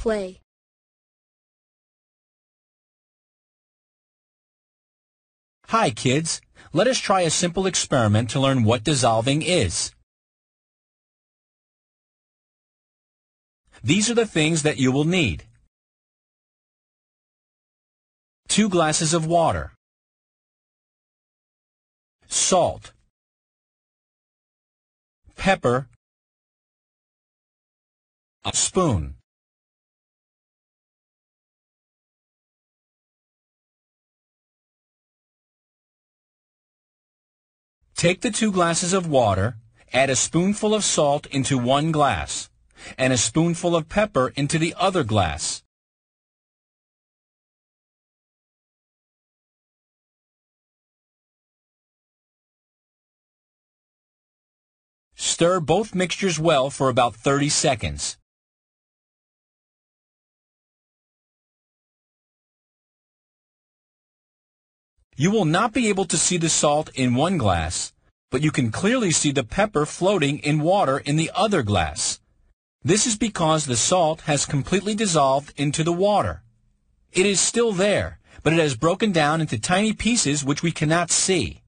Play. Hi, kids. Let us try a simple experiment to learn what dissolving is. These are the things that you will need. Two glasses of water. Salt. Pepper. A spoon. Take the two glasses of water, add a spoonful of salt into one glass, and a spoonful of pepper into the other glass. Stir both mixtures well for about 30 seconds. You will not be able to see the salt in one glass, but you can clearly see the pepper floating in water in the other glass. This is because the salt has completely dissolved into the water. It is still there, but it has broken down into tiny pieces which we cannot see.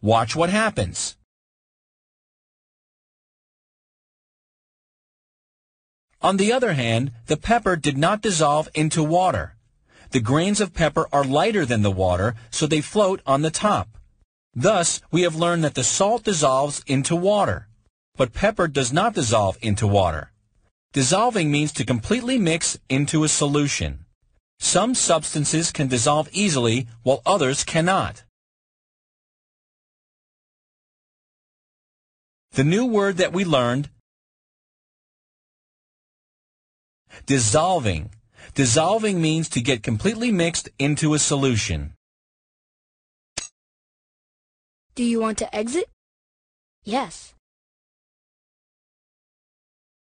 Watch what happens. On the other hand, the pepper did not dissolve into water. The grains of pepper are lighter than the water, so they float on the top. Thus, we have learned that the salt dissolves into water, but pepper does not dissolve into water. Dissolving means to completely mix into a solution. Some substances can dissolve easily, while others cannot. The new word that we learned Dissolving. Dissolving means to get completely mixed into a solution. Do you want to exit? Yes.